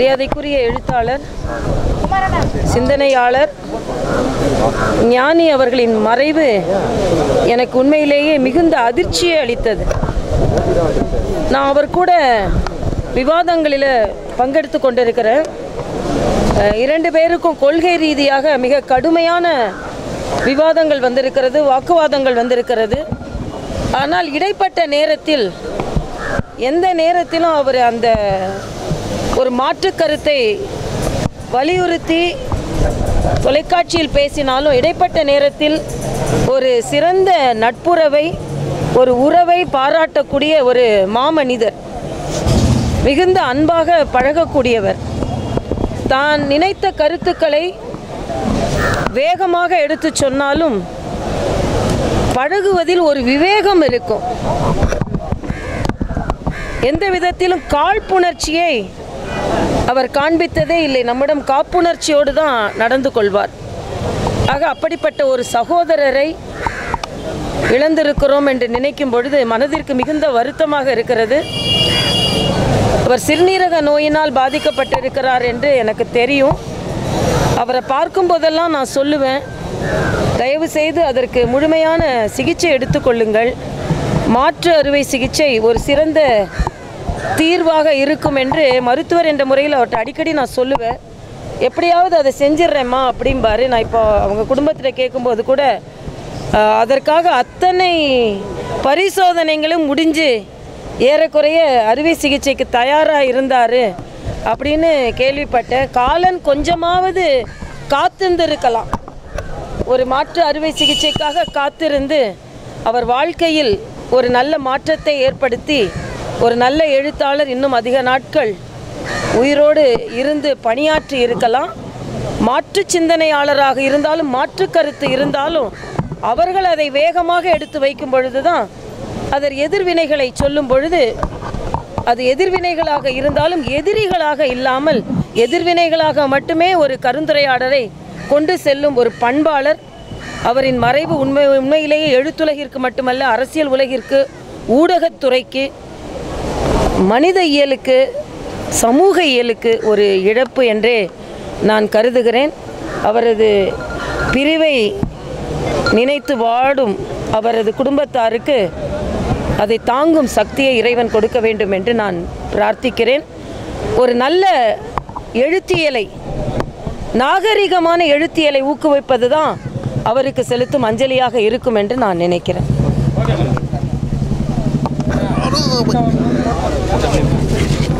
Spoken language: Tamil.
மரியாதைக்குரிய எழுத்தாளர் சிந்தனையாளர் ஞானி அவர்களின் மறைவு எனக்கு உண்மையிலேயே மிகுந்த அதிர்ச்சியை அளித்தது. நான் அவர் கூட விவாதங்களில் பங்கெடுத்து கொண்டிருக்கிறேன். இரண்டு பேருக்கும் கொள்கை ரீதியாக மிக கடுமையான விவாதங்கள் வந்திருக்கிறது வாக்குவாதங்கள் வந்திருக்கிறது. ஆனால் இடைப்பட்ட நேரத்தில் எந்த நேரத்திலும் அவர் அந்த ஒரு மாற்றுக் கருத்தை வலியுறுத்தி தொலைக்காட்சியில் பேசினாலும் இடைப்பட்ட நேரத்தில் ஒரு சிறந்த நட்புறவை ஒரு உறவை பாராட்டக்கூடிய ஒரு மாமனிதர் மிகுந்த அன்பாக பழகக்கூடியவர். தான் நினைத்த கருத்துக்களை வேகமாக எடுத்துச் சொன்னாலும் பழகுவதில் ஒரு விவேகம் இருக்கும். எந்த விதத்திலும் காழ்ப்புணர்ச்சியை அவர் காண்பித்ததே இல்லை. நம்மிடம் காப்புணர்ச்சியோடு தான் நடந்து கொள்வார். ஆக அப்படிப்பட்ட ஒரு சகோதரரை இழந்திருக்கிறோம் என்று நினைக்கும் பொழுது மனதிற்கு மிகுந்த வருத்தமாக இருக்கிறது. அவர் சிறுநீரக நோயினால் பாதிக்கப்பட்டிருக்கிறார் என்று எனக்கு தெரியும். அவரை பார்க்கும் போதெல்லாம் நான் சொல்லுவேன். தயவு செய்து அதற்கு முழுமையான சிகிச்சை எடுத்துக்கொள்ளுங்கள் மாற்று அறுவை சிகிச்சை ஒரு சிறந்த தீர்வாக இருக்கும் என்று மருத்துவர் என்ற முறையில் அவர்கிட்ட அடிக்கடி நான் சொல்லுவேன். எப்படியாவது அதை செஞ்சிடுறேம்மா அப்படிம்பாரு. நான் இப்போ அவங்க குடும்பத்தில் கேட்கும்போது கூட அதற்காக அத்தனை பரிசோதனைகளும் முடிஞ்சு ஏறக்குறைய அறுவை சிகிச்சைக்கு தயாராக இருந்தார் அப்படின்னு கேள்விப்பட்டேன். காலன் கொஞ்சமாவது காத்திருந்திருக்கலாம். ஒரு மாற்று அறுவை சிகிச்சைக்காக காத்திருந்து அவர் வாழ்க்கையில் ஒரு நல்ல மாற்றத்தை ஏற்படுத்தி ஒரு நல்ல எழுத்தாளர் இன்னும் அதிக நாட்கள் உயிரோடு இருந்து பணியாற்றி இருக்கலாம். மாற்று சிந்தனையாளராக இருந்தாலும் மாற்று கருத்து இருந்தாலும் அவர்கள் அதை வேகமாக எடுத்து வைக்கும் பொழுதுதான் அதர் எதிர்வினைகளை சொல்லும் பொழுது அது எதிர்வினைகளாக இருந்தாலும் எதிரிகளாக இல்லாமல் எதிர்வினைகளாக மட்டுமே ஒரு கருந்துரையாடலை கொண்டு செல்லும் ஒரு பண்பாளர். அவரின் மறைவு உண்மை உண்மையிலேயே எழுத்துலகிற்கு மட்டுமல்ல அரசியல் உலகிற்கு ஊடகத்துறைக்கு மனித இயலுக்கு சமூக இயலுக்கு ஒரு இழப்பு என்றே நான் கருதுகிறேன். அவரது பிரிவை நினைத்து வாடும் அவரது குடும்பத்தாருக்கு அதை தாங்கும் சக்தியை இறைவன் கொடுக்க வேண்டும் என்று நான் பிரார்த்திக்கிறேன். ஒரு நல்ல எழுத்தியலை நாகரிகமான எழுத்தியலை ஊக்குவிப்பது தான் அவருக்கு செலுத்தும் அஞ்சலியாக இருக்கும் என்று நான் நினைக்கிறேன். はい。